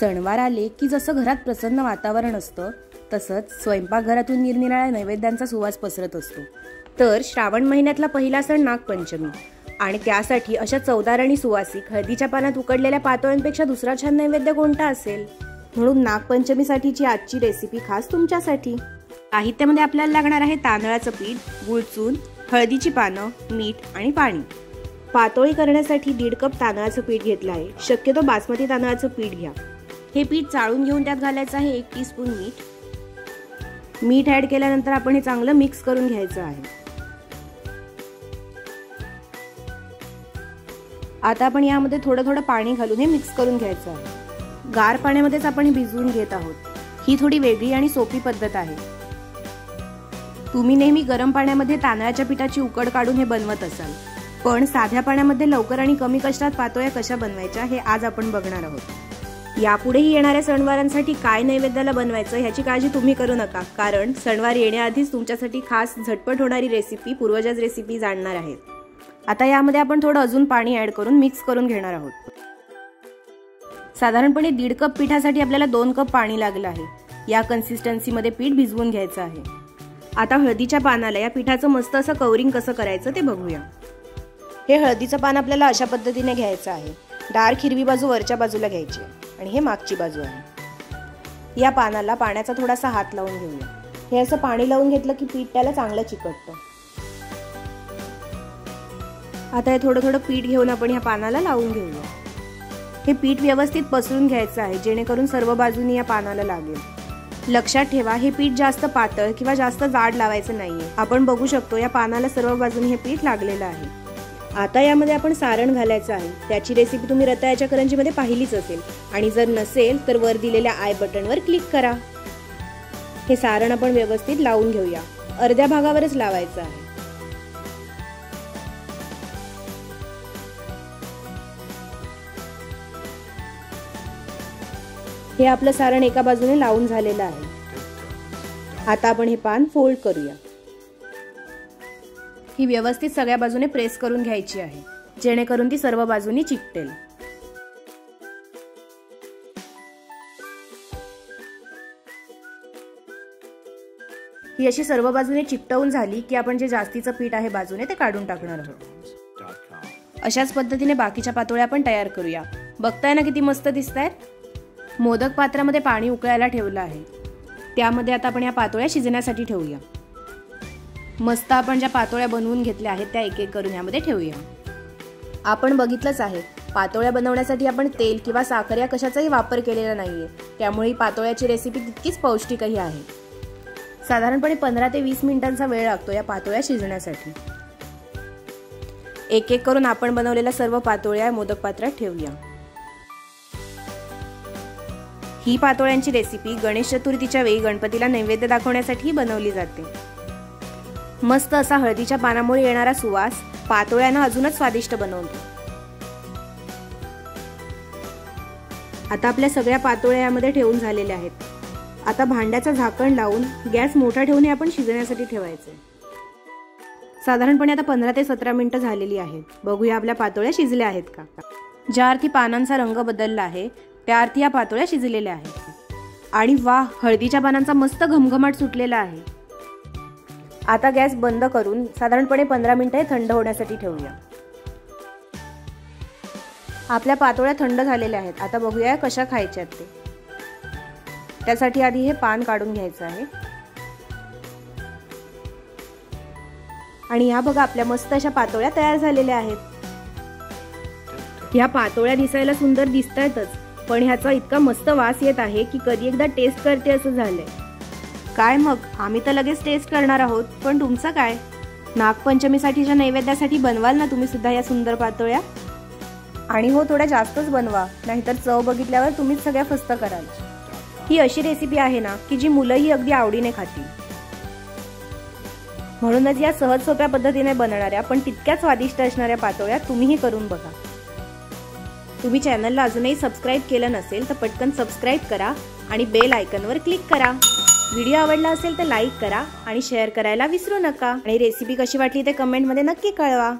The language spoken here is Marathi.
सणवार आले की जसं घरात प्रसन्न वातावरण असतं तसंच स्वयंपाकघरातून निरनिराळ्या नैवेद्यांचा सुवास पसरत असतो. तर श्रावण महिन्यातला पहिला सण नागपंचमी. आणि त्यासाठी अशा चौदार आणि सुवासिक हळदीच्या पानात उकडलेल्या पातोळ्यांपेक्षा दुसरा छान नैवेद्य कोणता असेल? म्हणून नागपंचमीसाठीची आजची रेसिपी खास तुमच्यासाठी. साहित्यामध्ये आपल्याला लागणार आहे तांदळाचं पीठ गुळचून हळदीची पानं मीठ आणि पाणी. पातोळी करण्यासाठी दीड कप तांदळाचं पीठ घेतलं आहे. शक्यतो बासमती तांदळाचं पीठ घ्या. हे पीठ चाळून घेऊन त्यात घालायचं आहे एक टीस्पून मीठ. मीठ ऍड केल्यानंतर आपण हे चांगलं मिक्स करून घ्यायचं आहे. आता आपण यामध्ये थोडं थोडं पाणी घालून हे मिक्स करून घ्यायचं आहे. गार पाण्यामध्येच आपण भिजवून घेत आहोत. ही थोडी वेगळी आणि सोपी पद्धत आहे. तुम्ही नेहमी गरम पाण्यामध्ये तांदळाच्या पिठाची उकड काढून हे बनवत असाल. पण साध्या पाण्यामध्ये लवकर आणि कमी कष्टात पातोळ्या कशा बनवायच्या हे आज आपण बघणार आहोत. यापुढेही येणाऱ्या सणवारांसाठी काय नैवेद्याला बनवायचं ह्याची काळजी तुम्ही करू नका. कारण सणवार येण्याआधीच तुमच्यासाठी खास झटपट होणारी रेसिपी पूर्वजाच रेसिपी जाणणार आहेत. आता यामध्ये आपण थोडं अजून पाणी ॲड करून मिक्स करून घेणार आहोत. साधारणपणे दीड कप पिठासाठी आपल्याला दोन कप पाणी लागलं आहे. या कन्सिस्टन्सीमध्ये पीठ भिजवून घ्यायचं आहे. आता हळदीच्या पानाला या पिठाचं मस्त असं कवरिंग कसं करायचं ते बघूया. हे हळदीचं पान आपल्याला अशा पद्धतीने घ्यायचं आहे. डार्क हिरवी बाजू वरच्या बाजूला घ्यायची आणि हे मागची बाजू आहे. या पानाला पाण्याचा थोडासा हात लावून घेऊया. हे असं पाणी लावून घेतलं की पीठ त्याला चांगलं चिकटतं. आता हे थोडं थोडं पीठ घेऊन आपण ह्या पानाला लावून घेऊया. हे पीठ व्यवस्थित पसरून घ्यायचं आहे जेणेकरून सर्व बाजूनी या पानाला लागेल. लक्षात ठेवा हे पीठ जास्त पातळ किंवा जास्त जाड लावायचं नाहीये. आपण बघू शकतो या पानाला सर्व बाजूनी हे पीठ लागलेलं आहे. आता यामध्ये आपण सारण घालायचं आहे. त्याची रेसिपी तुम्ही रताळ्याच्या करंजीमध्ये पाहिलीच असेल. आणि जर नसेल तर वर दिलेल्या आय बटनवर क्लिक करा. हे सारण आपण व्यवस्थित लावून घेऊया. अर्ध्या भागावरच लावायचं आहे. हे आपलं सारण एका बाजूने लावून झालेलं आहे. आता आपण हे पान फोल्ड करूया. ही व्यवस्थित सगळ्या बाजूने प्रेस करून घ्यायची आहे. जेणेकरून ती सर्व बाजूनी चिकटेल. ही अशी सर्व बाजूने चिकटवून झाली की आपण जे जास्तीचं पीठ आहे बाजूने ते काढून टाकणार आहोत. अशाच पद्धतीने बाकीच्या पातोळ्या आपण तयार करूया. बघताय ना किती मस्त दिसत आहेत मोदक पात्रामध्ये पाणी उकळायला ठेवलं आहे. त्यामध्ये आता आपण या पातोळ्या शिजण्यासाठी ठेवूया. मस्त आपण ज्या पातोळ्या बनवून घेतल्या आहेत त्या एक एक करून यामध्ये ठेवूया. आपण बघितलंच आहे पातोळ्या बनवण्यासाठी आपण तेल किंवा साखर या कशाचाही वापर केलेला नाहीये. त्यामुळे पातोळ्याची रेसिपी तितकीच पौष्टिकही आहे. साधारणपणे पंधरा ते वीस मिनिटांचा वेळ लागतो या पातोळ्या शिजण्यासाठी. एक एक करून आपण बनवलेल्या सर्व पातोळ्या मोदक पात्रात ठेवूया. ही पातोळ्यांची रेसिपी गणेश चतुर्थीच्या वेळी गणपतीला नैवेद्य दाखवण्यासाठी बनवली जाते. मस्त असा हळदीच्या पानामुळे येणारा सुवास पातोळ्यानं अजूनच स्वादिष्ट बनवतो. आता आपल्या सगळ्या पातोळ्या यामध्ये ठेवून झालेल्या आहेत. आता भांड्याचं झाकण लावून गॅस मोठा ठेवून आपण शिजण्यासाठी ठेवायचे साधारणपणे आता पंधरा ते सतरा मिनिटं झालेली आहेत. बघूया आपल्या पातोळ्या शिजल्या आहेत का? ज्या अर्थी पानांचा रंग बदलला आहे त्या अर्थी या पातोळ्या शिजलेल्या आहेत. आणि वा हळदीच्या पानांचा मस्त घमघमाट सुटलेला आहे. आता गॅस बंद करून साधारणपणे पंधरा मिनटं हे थंड होण्यासाठी ठेवूया. आपल्या पातोळ्या थंड झालेल्या आहेत. आता बघूया कशा खायच्यात ते. त्यासाठी आधी हे पान काढून घ्यायचं आहे. आणि ह्या बघा आपल्या मस्त अशा पातोळ्या तयार झालेल्या आहेत. ह्या पातोळ्या दिसायला सुंदर दिसतायतच पण ह्याचा इतका मस्त वास येत आहे की कधी एकदा टेस्ट करते असं झालंय. काय मग? आम्ही तर लगेच टेस्ट करणार आहोत. पण तुमचं काय? नागपंचमीसाठीच्या नैवेद्यासाठी बनवाल ना तुम्ही सुद्धा या सुंदर पातोळ्या? आणि हो थोड्या जास्तच बनवा. नाहीतर चव बघितल्यावर तुम्हीच सगळ्या फस्त कराल. ही अशी रेसिपी आहे ना की जी मुलंही अगदी आवडीने खातील. म्हणूनच या सहज सोप्या पद्धतीने बनणाऱ्या पण तितक्याच स्वादिष्ट असणाऱ्या पातोळ्या तुम्हीही करून बघा. तुम्ही चॅनलला अजूनही सबस्क्राईब केलं नसेल तर पटकन सबस्क्राईब करा आणि बेल आयकनवर क्लिक करा. व्हिडिओ आवडला असेल तर लाईक करा आणि शेअर करायला विसरू नका. आणि रेसिपी कशी वाटली ते कमेंटमध्ये नक्की कळवा.